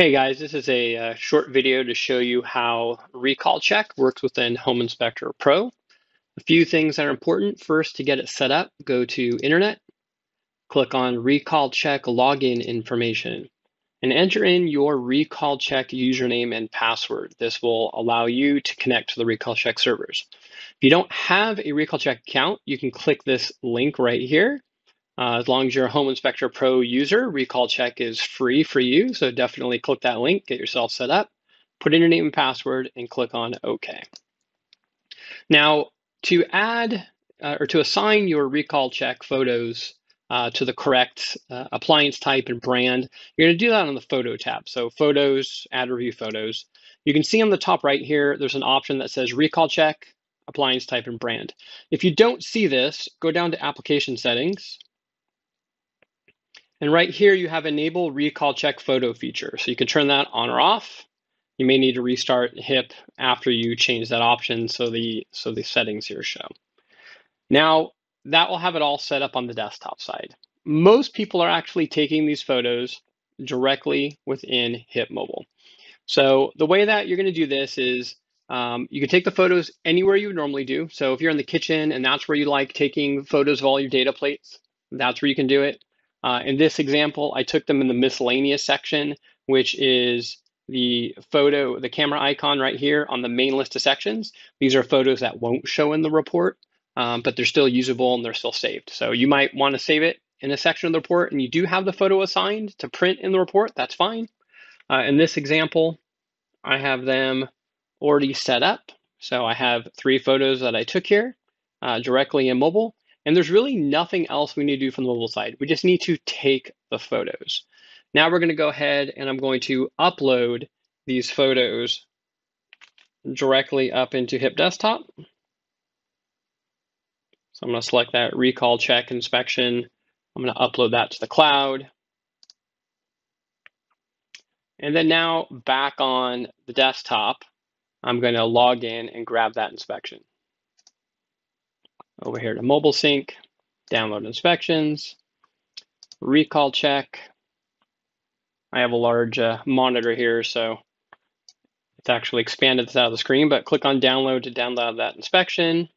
Hey guys, this is a, uh short video to show you how RecallChek works within Home Inspector Pro. A few things that are important. First, to get it set up, go to Internet, click on RecallChek login information, and enter in your RecallChek username and password. This will allow you to connect to the RecallChek servers. If you don't have a RecallChek account, you can click this link right here uh, as long as you're a Home Inspector Pro user, RecallChek is free for you. So definitely click that link, get yourself set up, put in your name and password, and click on OK. Now, to add uh, or to assign your RecallChek photos uh, to the correct uh, appliance type and brand, you're going to do that on the Photo tab. So Photos, Add Review Photos. You can see on the top right here, there's an option that says RecallChek, Appliance Type, and Brand. If you don't see this, go down to Application Settings, and right here, you have enable RecallChek photo feature. So you can turn that on or off. You may need to restart HIP after you change that option so the, so the settings here show. Now, that will have it all set up on the desktop side. Most people are actually taking these photos directly within HIP Mobile. So the way that you're going to do this is um, you can take the photos anywhere you normally do. So if you're in the kitchen and that's where you like taking photos of all your data plates, that's where you can do it. Uh, in this example, I took them in the miscellaneous section, which is the photo, the camera icon right here on the main list of sections. These are photos that won't show in the report, um, but they're still usable and they're still saved. So you might want to save it in a section of the report and you do have the photo assigned to print in the report, that's fine. Uh, in this example, I have them already set up. So I have three photos that I took here uh, directly in mobile. And there's really nothing else we need to do from the mobile side. We just need to take the photos. Now we're going to go ahead and I'm going to upload these photos directly up into HIP Desktop. So I'm going to select that RecallChek inspection. I'm going to upload that to the cloud. And then now back on the desktop, I'm going to log in and grab that inspection over here to mobile sync, download inspections, RecallChek. I have a large uh, monitor here, so it's actually expanded this out of the screen, but click on download to download that inspection.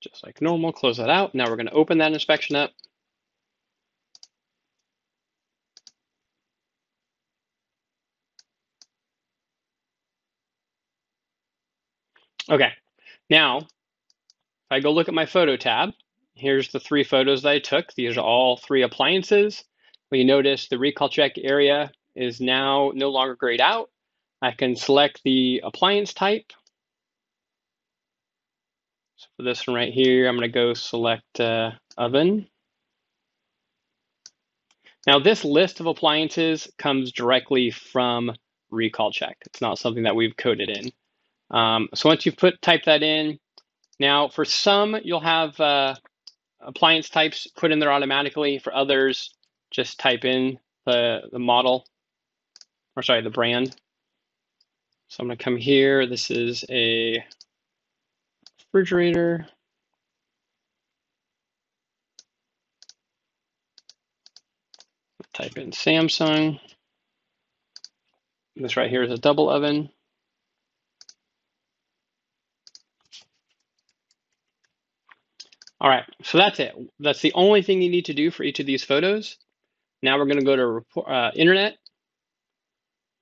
Just like normal, close that out. Now we're gonna open that inspection up. Okay, now if I go look at my photo tab, here's the three photos that I took. These are all three appliances. You notice the RecallChek area is now no longer grayed out. I can select the appliance type. So for this one right here, I'm going to go select uh, oven. Now this list of appliances comes directly from RecallChek. It's not something that we've coded in. Um, so once you've put type that in, now for some you'll have uh, appliance types put in there automatically. For others, just type in the, the model, or sorry, the brand. So I'm gonna come here. This is a refrigerator. Type in Samsung. This right here is a double oven. All right, so that's it. That's the only thing you need to do for each of these photos. Now we're going to go to report, uh, internet,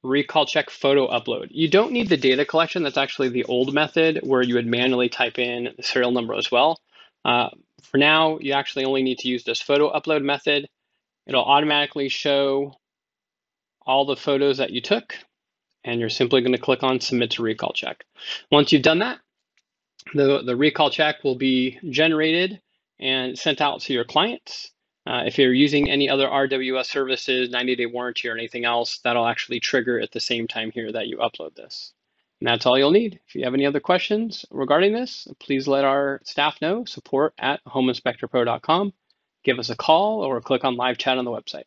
RecallChek photo upload. You don't need the data collection. That's actually the old method where you would manually type in the serial number as well. Uh, for now, you actually only need to use this photo upload method. It'll automatically show all the photos that you took, and you're simply going to click on submit to RecallChek. Once you've done that, the, the RecallChek will be generated and sent out to your clients. Uh, if you're using any other RWS services, 90 day warranty or anything else, that'll actually trigger at the same time here that you upload this. And that's all you'll need. If you have any other questions regarding this, please let our staff know, support at homeinspectorpro.com. Give us a call or click on live chat on the website.